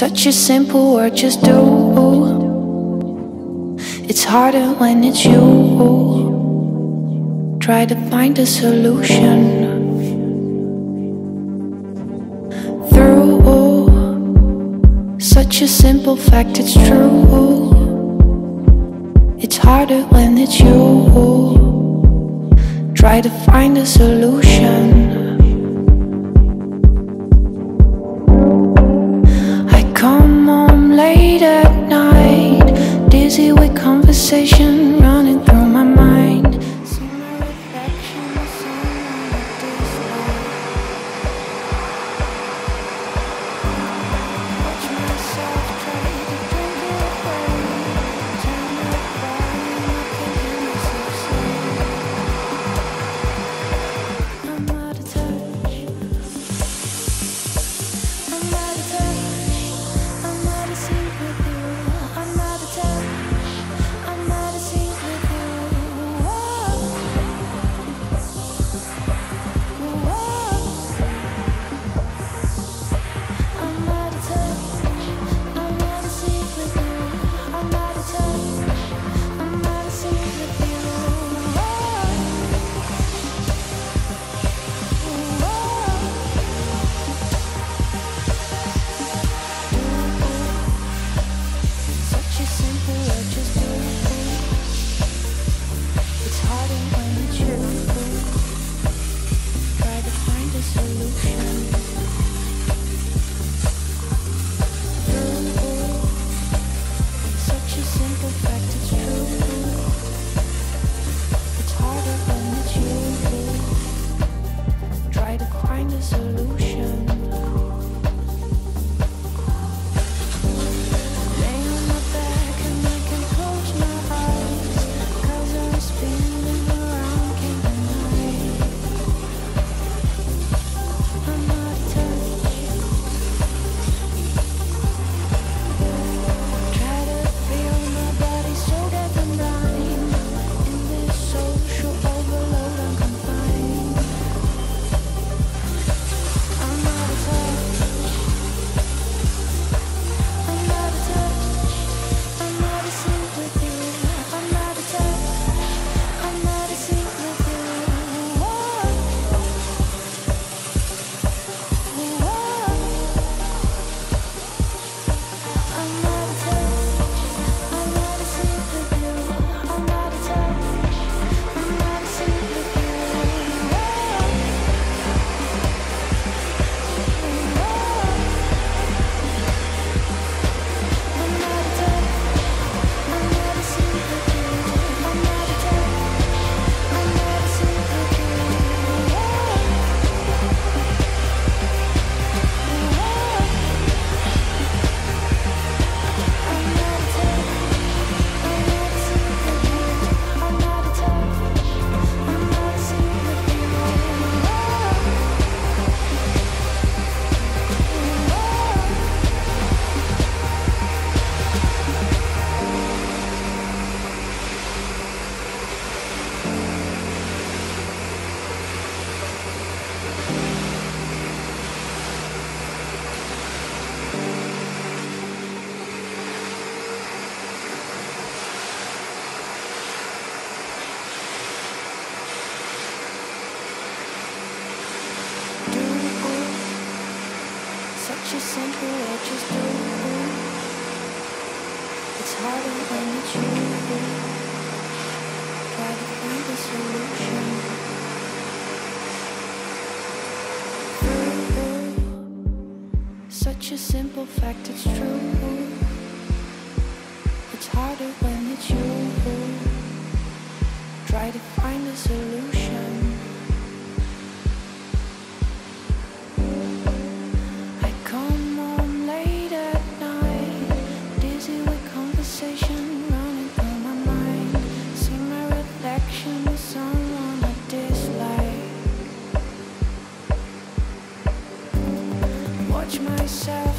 Such a simple word, just do. It's harder when it's you. Try to find a solution. Through Such a simple fact, it's true. It's harder when it's you. Try to find a solution. late at night Dizzy with conversation just simple what you do. It's harder than it should be. Try to find a solution. Such a simple fact, it's true. It's harder when it's you. Try to find a solution. touch myself.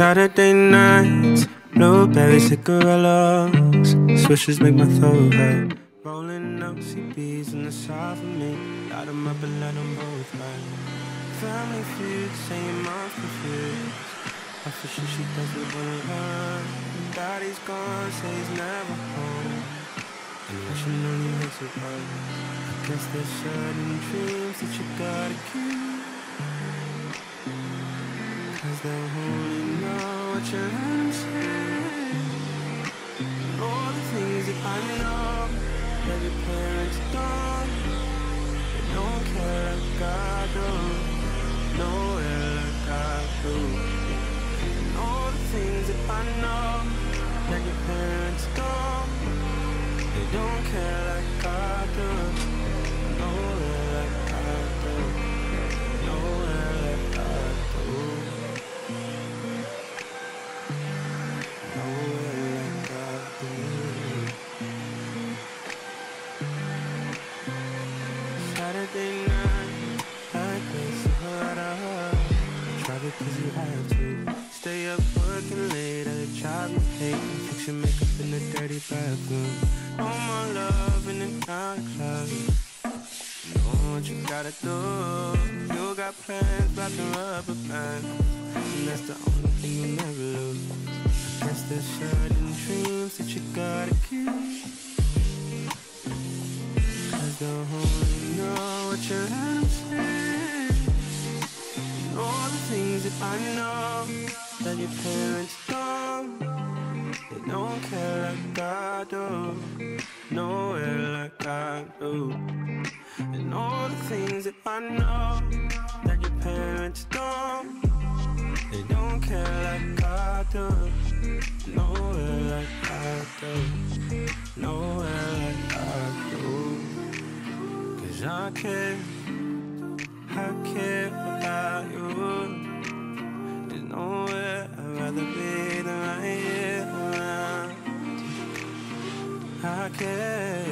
Saturday nights, blueberry cigarillos, swishes make my throat hurt. Rolling up CBs in the south of me, light them up and let them both burn. Family feud, saying mom's confused. Official, she doesn't wanna learn. Daddy's gone, say he's never home. And wishing only makes it worse. I guess there's certain dreams that you gotta keep. Cause they'll only don't. Care like I do. Nowhere gotta do. You got plans, black and rubber bands. And that's the only thing you never lose. Guess there's certain dreams that you gotta keep. Cause the only know what you're saying. And all the things that I know that your parents don't. They don't care like I do. Nowhere like I do. And all the things that I know that your parents don't. They don't care like I do. Nowhere like I do. Nowhere like I do. Cause I care. I care about you. There's nowhere I'd rather be than right here around. I care,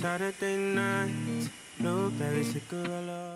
Saturday night, blueberry cigarillo.